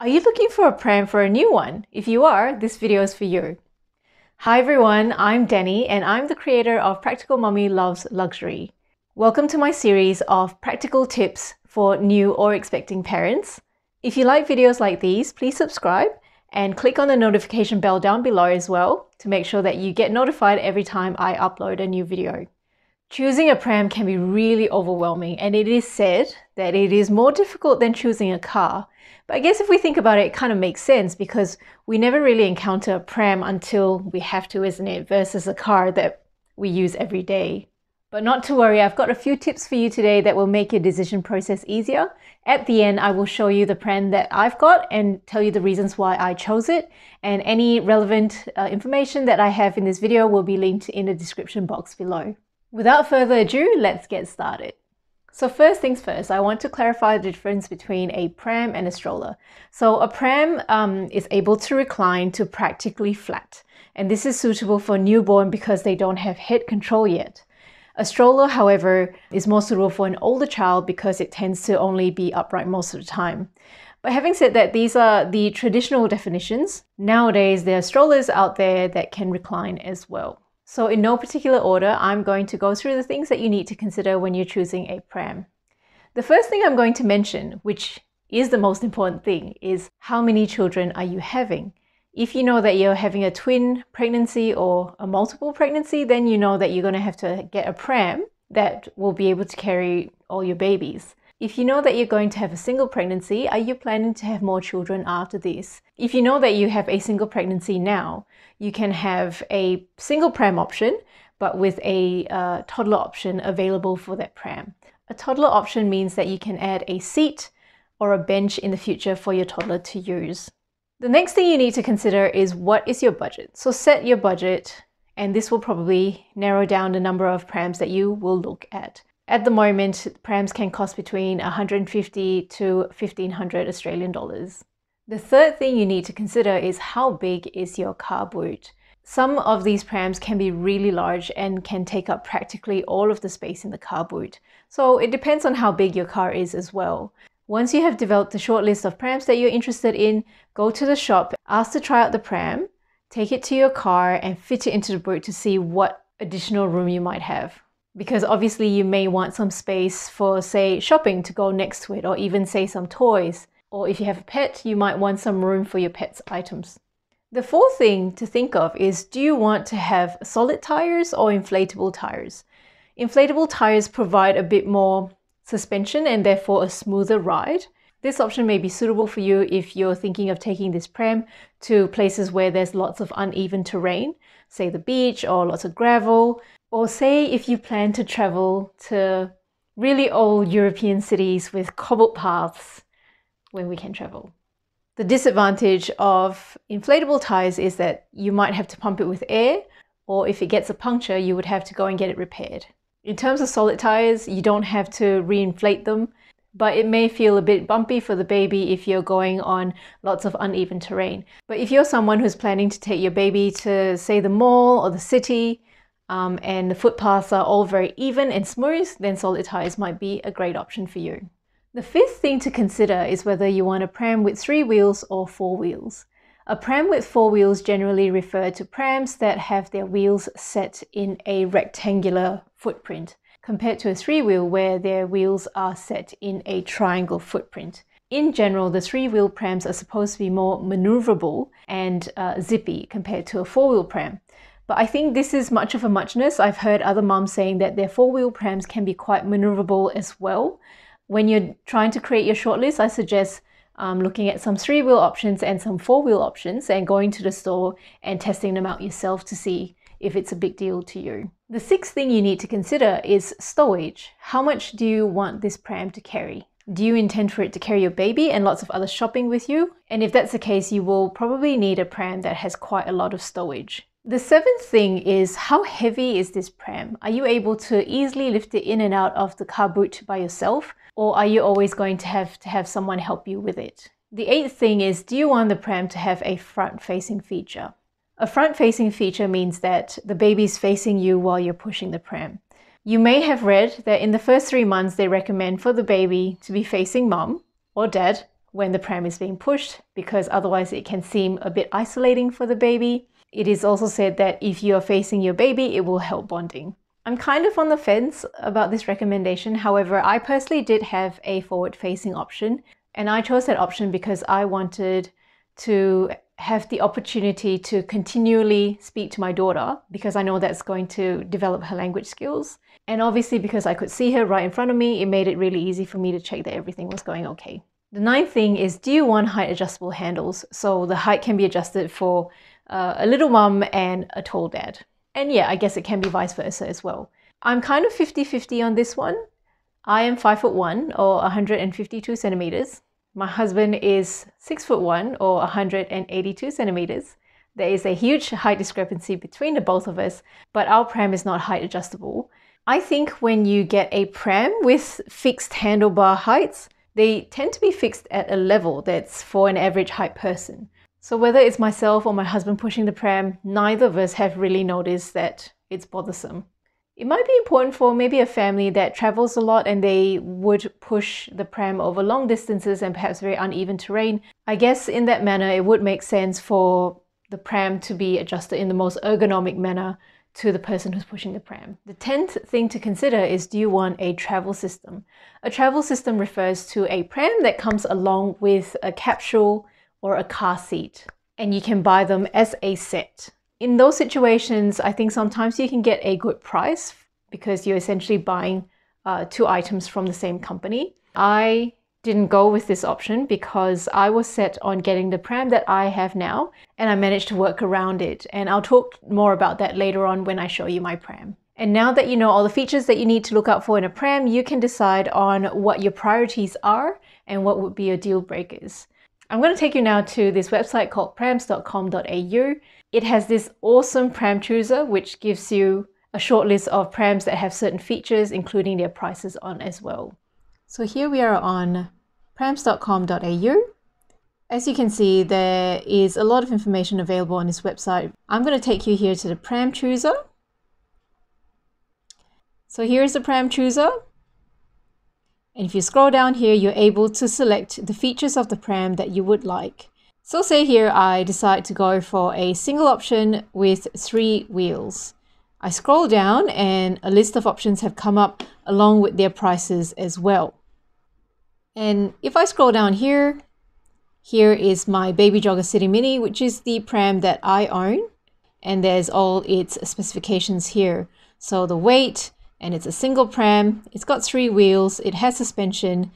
Are you looking for a pram for a new one? If you are, this video is for you. Hi everyone, I'm Dani and I'm the creator of Practical Mummy Loves Luxury. Welcome to my series of practical tips for new or expecting parents. If you like videos like these, please subscribe and click on the notification bell down below as well to make sure that you get notified every time I upload a new video. Choosing a pram can be really overwhelming and it is said that it is more difficult than choosing a car but I guess if we think about it, it kind of makes sense because we never really encounter a pram until we have to, isn't it? Versus a car that we use every day. But not to worry, I've got a few tips for you today that will make your decision process easier. At the end, I will show you the pram that I've got and tell you the reasons why I chose it. And any relevant uh, information that I have in this video will be linked in the description box below. Without further ado, let's get started. So first things first, I want to clarify the difference between a pram and a stroller. So a pram um, is able to recline to practically flat, and this is suitable for newborn because they don't have head control yet. A stroller, however, is more suitable for an older child because it tends to only be upright most of the time. But having said that, these are the traditional definitions. Nowadays, there are strollers out there that can recline as well. So in no particular order, I'm going to go through the things that you need to consider when you're choosing a pram. The first thing I'm going to mention, which is the most important thing, is how many children are you having? If you know that you're having a twin pregnancy or a multiple pregnancy, then you know that you're going to have to get a pram that will be able to carry all your babies. If you know that you're going to have a single pregnancy, are you planning to have more children after this? If you know that you have a single pregnancy now, you can have a single pram option, but with a uh, toddler option available for that pram. A toddler option means that you can add a seat or a bench in the future for your toddler to use. The next thing you need to consider is what is your budget? So set your budget and this will probably narrow down the number of prams that you will look at. At the moment, prams can cost between 150 to 1500 Australian dollars. The third thing you need to consider is how big is your car boot. Some of these prams can be really large and can take up practically all of the space in the car boot. So it depends on how big your car is as well. Once you have developed a short list of prams that you're interested in, go to the shop, ask to try out the pram, take it to your car and fit it into the boot to see what additional room you might have because obviously you may want some space for say shopping to go next to it or even say some toys or if you have a pet you might want some room for your pet's items. The fourth thing to think of is do you want to have solid tires or inflatable tires? Inflatable tires provide a bit more suspension and therefore a smoother ride. This option may be suitable for you if you're thinking of taking this pram to places where there's lots of uneven terrain, say the beach or lots of gravel, or say if you plan to travel to really old European cities with cobbled paths when we can travel. The disadvantage of inflatable tires is that you might have to pump it with air, or if it gets a puncture, you would have to go and get it repaired. In terms of solid tires, you don't have to reinflate them, but it may feel a bit bumpy for the baby if you're going on lots of uneven terrain. But if you're someone who's planning to take your baby to, say, the mall or the city, um, and the footpaths are all very even and smooth, then solid tires might be a great option for you. The fifth thing to consider is whether you want a pram with three wheels or four wheels. A pram with four wheels generally refer to prams that have their wheels set in a rectangular footprint, compared to a three wheel where their wheels are set in a triangle footprint. In general, the three wheel prams are supposed to be more maneuverable and uh, zippy compared to a four wheel pram. But I think this is much of a muchness. I've heard other mums saying that their four-wheel prams can be quite maneuverable as well. When you're trying to create your shortlist, I suggest um, looking at some three-wheel options and some four-wheel options and going to the store and testing them out yourself to see if it's a big deal to you. The sixth thing you need to consider is stowage. How much do you want this pram to carry? Do you intend for it to carry your baby and lots of other shopping with you? And if that's the case, you will probably need a pram that has quite a lot of stowage. The seventh thing is how heavy is this pram? Are you able to easily lift it in and out of the car boot by yourself? Or are you always going to have to have someone help you with it? The eighth thing is do you want the pram to have a front facing feature? A front facing feature means that the baby is facing you while you're pushing the pram. You may have read that in the first three months they recommend for the baby to be facing mom or dad when the pram is being pushed because otherwise it can seem a bit isolating for the baby. It is also said that if you are facing your baby, it will help bonding. I'm kind of on the fence about this recommendation. However, I personally did have a forward facing option and I chose that option because I wanted to have the opportunity to continually speak to my daughter because I know that's going to develop her language skills. And obviously, because I could see her right in front of me, it made it really easy for me to check that everything was going okay. The ninth thing is do you want height adjustable handles? So the height can be adjusted for uh, a little mum and a tall dad. And yeah, I guess it can be vice versa as well. I'm kind of 50 50 on this one. I am 5 foot 1 or 152 centimeters. My husband is 6 foot 1 or 182 centimeters. There is a huge height discrepancy between the both of us, but our pram is not height adjustable. I think when you get a pram with fixed handlebar heights, they tend to be fixed at a level that's for an average height person. So whether it's myself or my husband pushing the pram, neither of us have really noticed that it's bothersome. It might be important for maybe a family that travels a lot and they would push the pram over long distances and perhaps very uneven terrain. I guess in that manner, it would make sense for the pram to be adjusted in the most ergonomic manner to the person who's pushing the pram. The 10th thing to consider is do you want a travel system? A travel system refers to a pram that comes along with a capsule or a car seat, and you can buy them as a set in those situations, I think sometimes you can get a good price because you're essentially buying uh, two items from the same company. I didn't go with this option because I was set on getting the pram that I have now and I managed to work around it. And I'll talk more about that later on when I show you my pram. And now that you know all the features that you need to look out for in a pram, you can decide on what your priorities are and what would be your deal breakers. I'm going to take you now to this website called prams.com.au it has this awesome pram chooser, which gives you a short list of prams that have certain features, including their prices on as well. So here we are on prams.com.au. As you can see, there is a lot of information available on this website. I'm going to take you here to the pram chooser. So here's the pram chooser. And if you scroll down here, you're able to select the features of the pram that you would like. So say here I decide to go for a single option with three wheels. I scroll down and a list of options have come up along with their prices as well. And if I scroll down here, here is my Baby Jogger City Mini, which is the pram that I own. And there's all its specifications here. So the weight, and it's a single pram, it's got three wheels, it has suspension,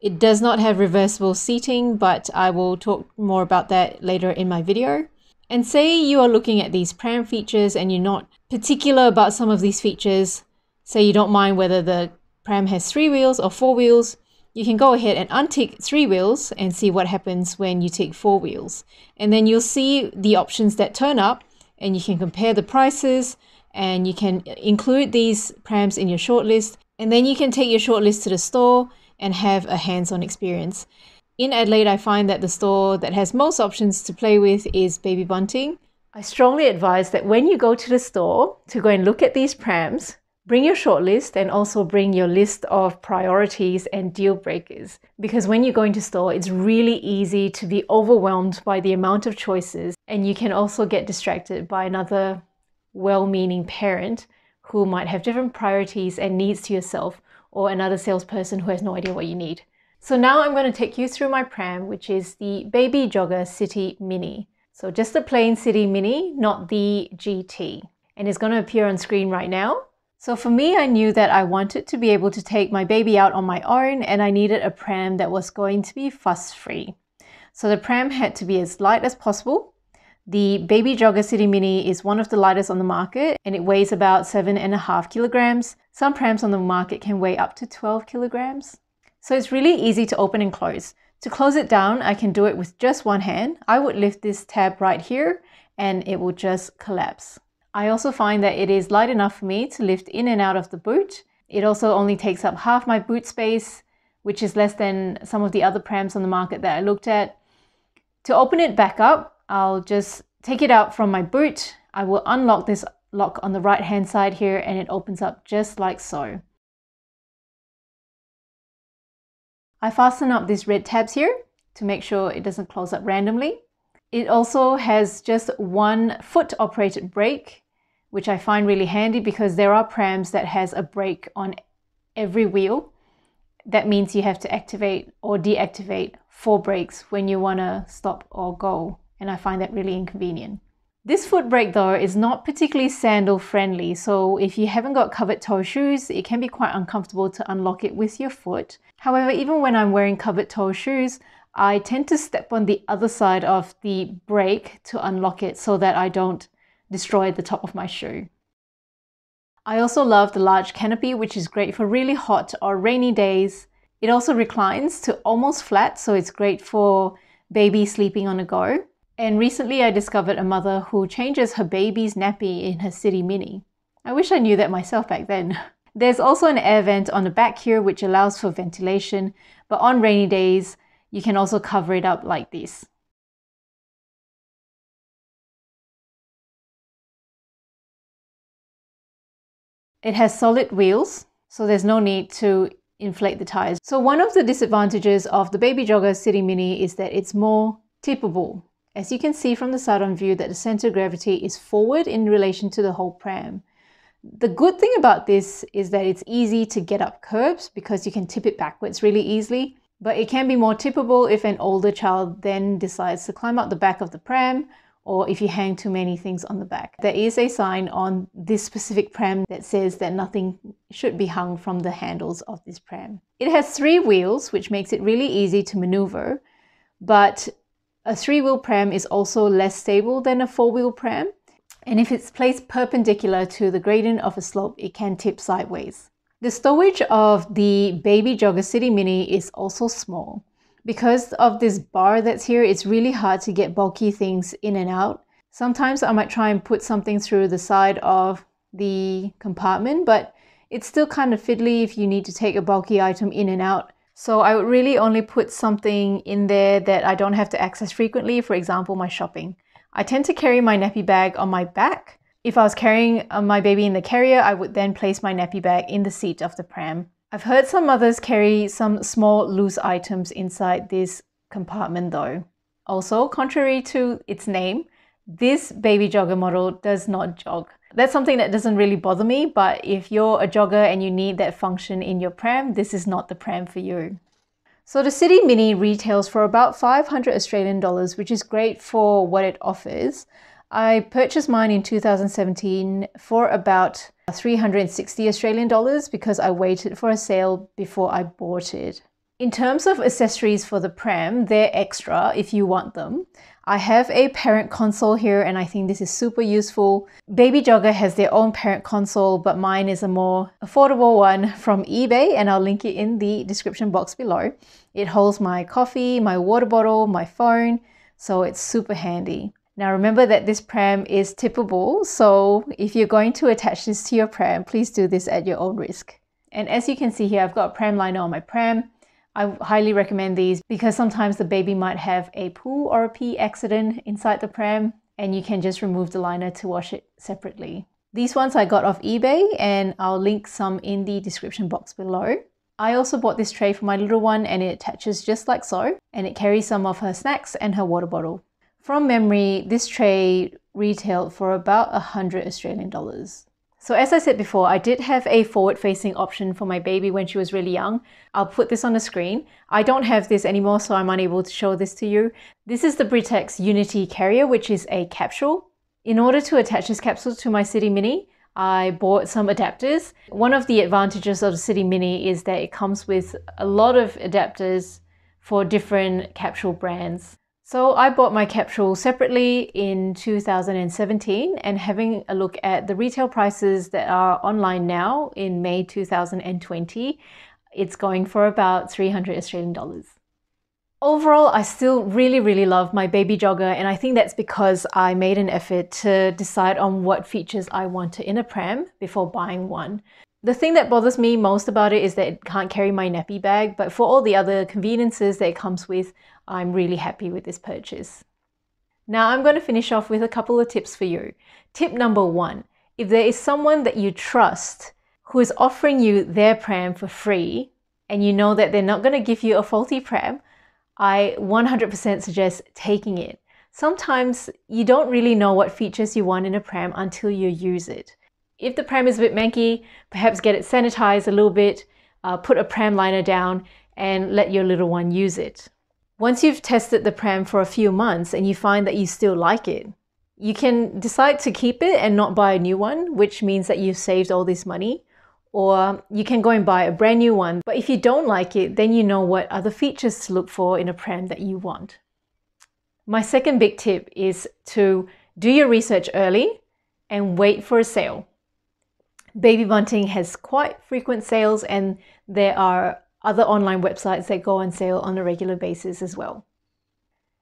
it does not have reversible seating, but I will talk more about that later in my video. And say you are looking at these pram features and you're not particular about some of these features, say you don't mind whether the pram has three wheels or four wheels, you can go ahead and untick three wheels and see what happens when you tick four wheels. And then you'll see the options that turn up and you can compare the prices and you can include these prams in your shortlist. And then you can take your shortlist to the store and have a hands on experience. In Adelaide, I find that the store that has most options to play with is Baby Bunting. I strongly advise that when you go to the store to go and look at these prams, bring your shortlist and also bring your list of priorities and deal breakers. Because when you go into store, it's really easy to be overwhelmed by the amount of choices, and you can also get distracted by another well meaning parent who might have different priorities and needs to yourself or another salesperson who has no idea what you need. So now I'm going to take you through my pram, which is the Baby Jogger City Mini. So just the plain City Mini, not the GT. And it's going to appear on screen right now. So for me, I knew that I wanted to be able to take my baby out on my own and I needed a pram that was going to be fuss free. So the pram had to be as light as possible. The Baby Jogger City Mini is one of the lightest on the market and it weighs about seven and a half kilograms. Some prams on the market can weigh up to 12 kilograms. So it's really easy to open and close. To close it down, I can do it with just one hand. I would lift this tab right here and it will just collapse. I also find that it is light enough for me to lift in and out of the boot. It also only takes up half my boot space, which is less than some of the other prams on the market that I looked at. To open it back up, I'll just take it out from my boot. I will unlock this lock on the right hand side here and it opens up just like so. I fasten up these red tabs here to make sure it doesn't close up randomly. It also has just one foot operated brake, which I find really handy because there are prams that has a brake on every wheel. That means you have to activate or deactivate four brakes when you want to stop or go. And I find that really inconvenient. This foot brake though is not particularly sandal friendly, so if you haven't got covered toe shoes, it can be quite uncomfortable to unlock it with your foot. However, even when I'm wearing covered toe shoes, I tend to step on the other side of the brake to unlock it so that I don't destroy the top of my shoe. I also love the large canopy, which is great for really hot or rainy days. It also reclines to almost flat, so it's great for baby sleeping on a go. And recently I discovered a mother who changes her baby's nappy in her City Mini. I wish I knew that myself back then. There's also an air vent on the back here which allows for ventilation, but on rainy days, you can also cover it up like this. It has solid wheels, so there's no need to inflate the tires. So one of the disadvantages of the Baby Jogger City Mini is that it's more tippable. As you can see from the side-on view that the center of gravity is forward in relation to the whole pram. The good thing about this is that it's easy to get up curbs because you can tip it backwards really easily, but it can be more tippable if an older child then decides to climb up the back of the pram or if you hang too many things on the back. There is a sign on this specific pram that says that nothing should be hung from the handles of this pram. It has three wheels, which makes it really easy to maneuver, but a three-wheel pram is also less stable than a four-wheel pram, and if it's placed perpendicular to the gradient of a slope, it can tip sideways. The stowage of the Baby Jogger City Mini is also small. Because of this bar that's here, it's really hard to get bulky things in and out. Sometimes I might try and put something through the side of the compartment, but it's still kind of fiddly if you need to take a bulky item in and out. So I would really only put something in there that I don't have to access frequently, for example, my shopping. I tend to carry my nappy bag on my back. If I was carrying uh, my baby in the carrier, I would then place my nappy bag in the seat of the pram. I've heard some mothers carry some small loose items inside this compartment though. Also, contrary to its name, this baby jogger model does not jog. That's something that doesn't really bother me, but if you're a jogger and you need that function in your pram, this is not the pram for you. So the City Mini retails for about 500 Australian dollars, which is great for what it offers. I purchased mine in 2017 for about 360 Australian dollars because I waited for a sale before I bought it. In terms of accessories for the pram, they're extra if you want them. I have a parent console here and I think this is super useful. Baby Jogger has their own parent console, but mine is a more affordable one from eBay and I'll link it in the description box below. It holds my coffee, my water bottle, my phone, so it's super handy. Now remember that this pram is tippable, so if you're going to attach this to your pram, please do this at your own risk. And as you can see here, I've got a pram liner on my pram. I highly recommend these because sometimes the baby might have a poo or a pee accident inside the pram and you can just remove the liner to wash it separately. These ones I got off eBay and I'll link some in the description box below. I also bought this tray for my little one and it attaches just like so and it carries some of her snacks and her water bottle. From memory, this tray retailed for about 100 Australian dollars. So as I said before, I did have a forward-facing option for my baby when she was really young. I'll put this on the screen. I don't have this anymore, so I'm unable to show this to you. This is the Britax Unity Carrier, which is a capsule. In order to attach this capsule to my City Mini, I bought some adapters. One of the advantages of the City Mini is that it comes with a lot of adapters for different capsule brands. So I bought my capsule separately in 2017 and having a look at the retail prices that are online now in May 2020, it's going for about 300 Australian dollars. Overall, I still really, really love my baby jogger and I think that's because I made an effort to decide on what features I wanted in a pram before buying one. The thing that bothers me most about it is that it can't carry my nappy bag, but for all the other conveniences that it comes with, I'm really happy with this purchase. Now I'm going to finish off with a couple of tips for you. Tip number one, if there is someone that you trust who is offering you their pram for free and you know that they're not going to give you a faulty pram, I 100% suggest taking it. Sometimes you don't really know what features you want in a pram until you use it. If the pram is a bit manky, perhaps get it sanitized a little bit, uh, put a pram liner down, and let your little one use it. Once you've tested the pram for a few months and you find that you still like it, you can decide to keep it and not buy a new one, which means that you've saved all this money. Or you can go and buy a brand new one. But if you don't like it, then you know what other features to look for in a pram that you want. My second big tip is to do your research early and wait for a sale. Baby Bunting has quite frequent sales, and there are other online websites that go on sale on a regular basis as well.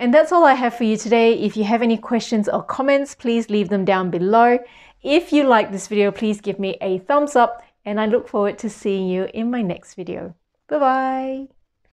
And that's all I have for you today. If you have any questions or comments, please leave them down below. If you like this video, please give me a thumbs up and I look forward to seeing you in my next video. Bye bye.